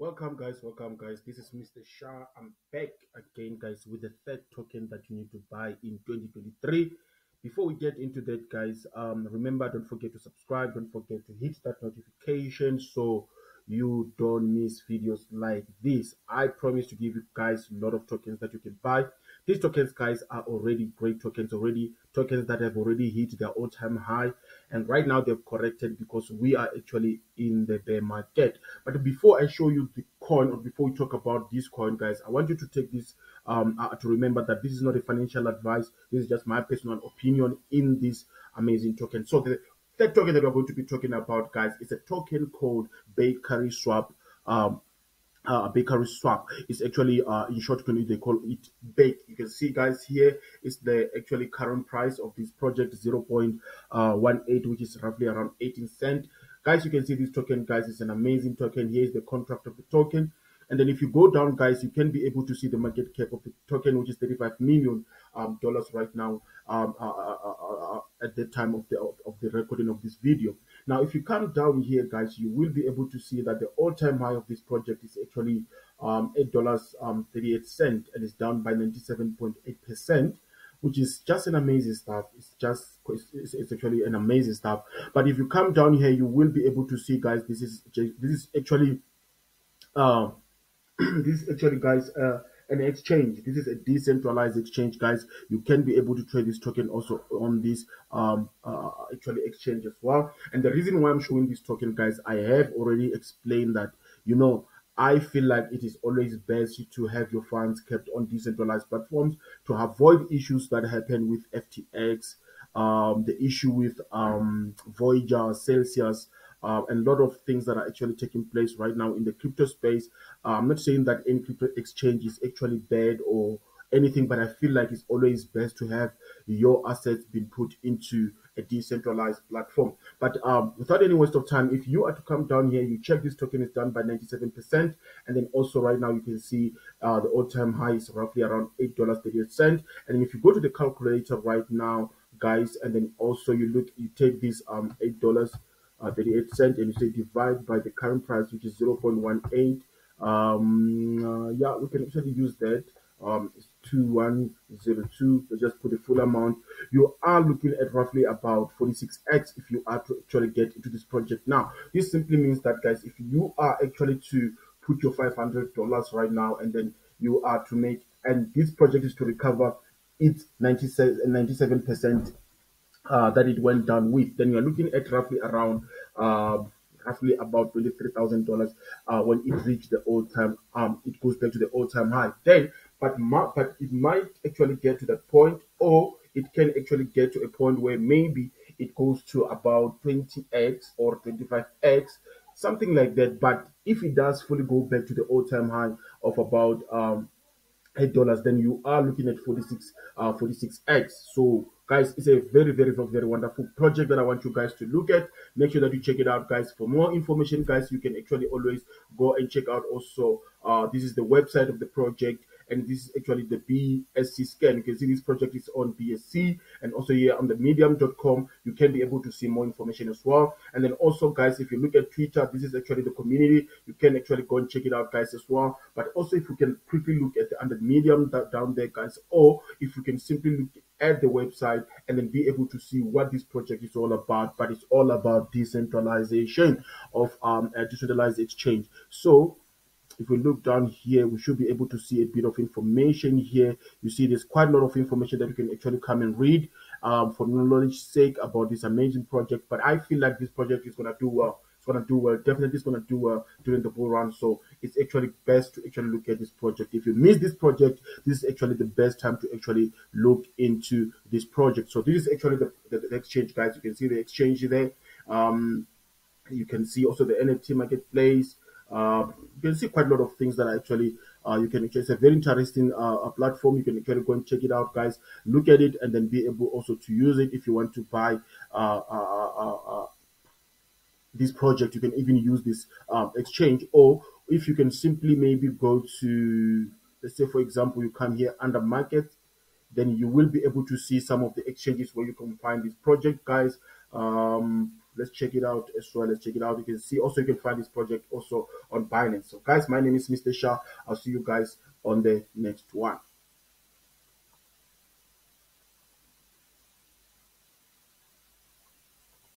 Welcome, guys. Welcome, guys. This is Mr. Shaa. I'm back again, guys, with the third token that you need to buy in 2023. Before we get into that, guys, um, remember don't forget to subscribe. Don't forget to hit that notification so you don't miss videos like this. I promise to give you guys a lot of tokens that you can buy. These tokens, guys, are already great tokens, already tokens that have already hit their all-time high. And right now they've corrected because we are actually in the bear market. But before I show you the coin or before we talk about this coin, guys, I want you to take this um, uh, to remember that this is not a financial advice. This is just my personal opinion in this amazing token. So the third token that we're going to be talking about, guys, is a token called Bakery Swap. Um, uh, bakery swap. Is actually uh, in short they call it bake. You can see guys here is the actually current price of this project 0.18 uh, which is roughly around 18 cent. Guys you can see this token guys is an amazing token. Here is the contract of the token. And then if you go down, guys, you can be able to see the market cap of the token, which is 35 million um, dollars right now. Um, uh, uh, uh, at the time of the of the recording of this video. Now, if you come down here, guys, you will be able to see that the all-time high of this project is actually um, eight dollars um, 38 cent, and it's down by 97.8 percent which is just an amazing stuff. It's just it's, it's, actually an amazing stuff. But if you come down here, you will be able to see, guys. This is this is actually uh, this is actually, guys, uh, an exchange. This is a decentralized exchange, guys. You can be able to trade this token also on this um, uh, actually exchange as well. And the reason why I'm showing this token, guys, I have already explained that, you know, I feel like it is always best to have your funds kept on decentralized platforms to avoid issues that happen with FTX, um, the issue with um, Voyager, Celsius, uh, and a lot of things that are actually taking place right now in the crypto space. Uh, I'm not saying that any crypto exchange is actually bad or anything, but I feel like it's always best to have your assets being put into a decentralized platform. But um, without any waste of time, if you are to come down here, you check this token is done by 97%. And then also right now you can see uh, the all-time high is roughly around $8.38. And if you go to the calculator right now, guys, and then also you look, you take this um, $8 uh, 38 cent and you say divide by the current price which is 0.18 um uh, yeah we can actually use that. Um it's 2102 so just put the full amount. You are looking at roughly about 46x if you are to actually get into this project. Now this simply means that guys if you are actually to put your 500 dollars right now and then you are to make and this project is to recover its 97 percent uh, that it went down with, then you're looking at roughly around uh, roughly about twenty-three thousand uh, dollars when it reached the all-time um it goes back to the all-time high. Then, but but it might actually get to that point, or it can actually get to a point where maybe it goes to about 20x or 25x, something like that. But if it does fully go back to the all-time high of about um eight dollars, then you are looking at 46 uh 46x. So guys it's a very very very wonderful project that i want you guys to look at. Make sure that you check it out guys. For more information guys you can actually always go and check out also uh, this is the website of the project and this is actually the BSC scan. You can see this project is on BSC and also here on the medium.com. You can be able to see more information as well. And then also, guys, if you look at Twitter, this is actually the community. You can actually go and check it out, guys, as well. But also, if you can quickly look at the under medium down there, guys, or if you can simply look at the website and then be able to see what this project is all about. But it's all about decentralization of um, a decentralized exchange. So if we look down here, we should be able to see a bit of information here. You see there's quite a lot of information that you can actually come and read um, for knowledge sake about this amazing project. But I feel like this project is going to do well. It's going to do well. Definitely it's going to do well during the bull run. So it's actually best to actually look at this project. If you miss this project, this is actually the best time to actually look into this project. So this is actually the, the, the exchange, guys. You can see the exchange there. Um, you can see also the NFT marketplace. Uh, you can see quite a lot of things that actually uh, you can it's a very interesting uh, platform. You can go and check it out guys. Look at it and then be able also to use it if you want to buy uh, uh, uh, this project. You can even use this um, exchange. Or if you can simply maybe go to let's say for example you come here under market then you will be able to see some of the exchanges where you can find this project guys. Um, let's check it out as well. Let's check it out. You can see also you can find this project also on Binance. So guys, my name is Mr. Shaa. I'll see you guys on the next one.